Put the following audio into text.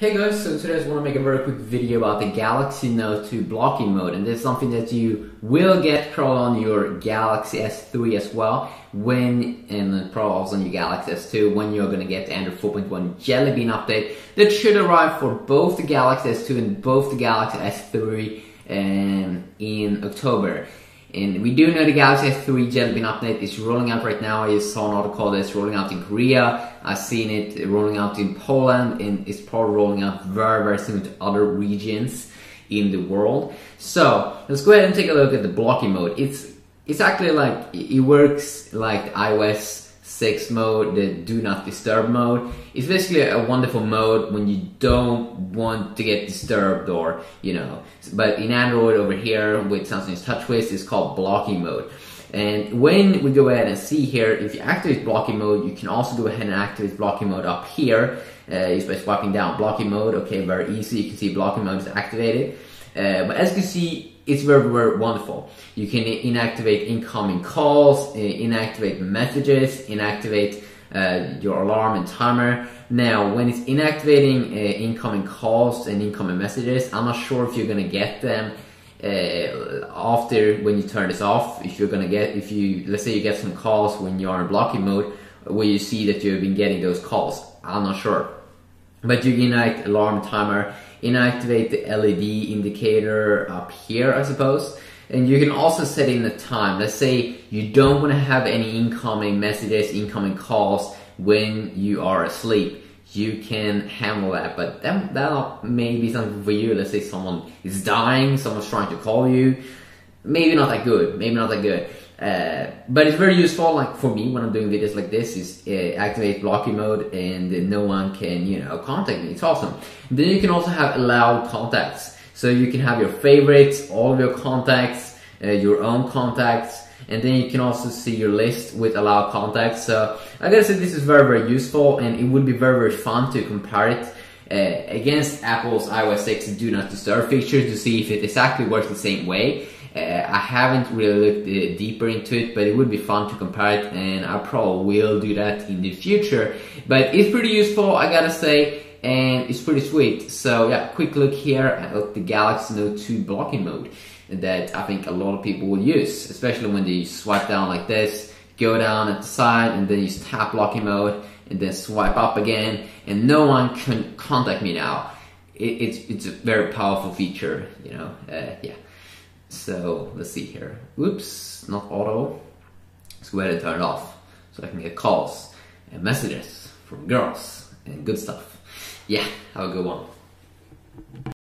Hey guys, so today I just want to make a very quick video about the Galaxy Note 2 blocking mode and this is something that you will get probably on your Galaxy S3 as well when, and probably also on your Galaxy S2 when you're going to get the Android 4.1 Jelly Bean update that should arrive for both the Galaxy S2 and both the Galaxy S3 um, in October. And we do know the Galaxy S3 Jelly Bean update is rolling out right now. I saw an article that's rolling out in Korea. I've seen it rolling out in Poland and it's probably rolling out very, very soon to other regions in the world. So let's go ahead and take a look at the blocking mode. It's it's actually like it works like iOS 6 mode, the do not disturb mode. It's basically a wonderful mode when you don't want to get disturbed or, you know, but in Android over here with Samsung's TouchWiz, it's called blocking mode. And when we go ahead and see here, if you activate blocking mode, you can also go ahead and activate blocking mode up here. Uh, just by swiping down blocking mode, okay, very easy. You can see blocking mode is activated. Uh, but as you see, it's very, very wonderful. You can inactivate incoming calls, inactivate messages, inactivate uh, your alarm and timer. Now, when it's inactivating uh, incoming calls and incoming messages, I'm not sure if you're gonna get them uh, after when you turn this off. If you're gonna get, if you, let's say you get some calls when you are in blocking mode, where you see that you've been getting those calls. I'm not sure. But you inactivate alarm timer, inactivate the LED indicator up here, I suppose. And you can also set in the time. Let's say you don't want to have any incoming messages, incoming calls when you are asleep. You can handle that, but that, that may be something for you. Let's say someone is dying, someone's trying to call you. Maybe not that good, maybe not that good. Uh, but it's very useful, like for me when I'm doing videos like this, is uh, activate blocking mode and no one can, you know, contact me. It's awesome. Then you can also have allow contacts. So you can have your favorites, all of your contacts, uh, your own contacts, and then you can also see your list with allow contacts. So I gotta say this is very, very useful and it would be very, very fun to compare it uh, against Apple's iOS 6 Do Not Disturb feature to see if it exactly works the same way. Uh, I haven't really looked uh, deeper into it, but it would be fun to compare it, and I probably will do that in the future. But it's pretty useful, I gotta say, and it's pretty sweet. So yeah, quick look here at the Galaxy Note 2 blocking mode that I think a lot of people will use, especially when they swipe down like this, go down at the side, and then use tap blocking mode, and then swipe up again, and no one can contact me now. It, it's it's a very powerful feature, you know. Uh, yeah. So let's see here. Oops, not auto. Let's go ahead and turn off so I can get calls and messages from girls and good stuff. Yeah, have a good one.